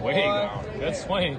Way gone. Good swing.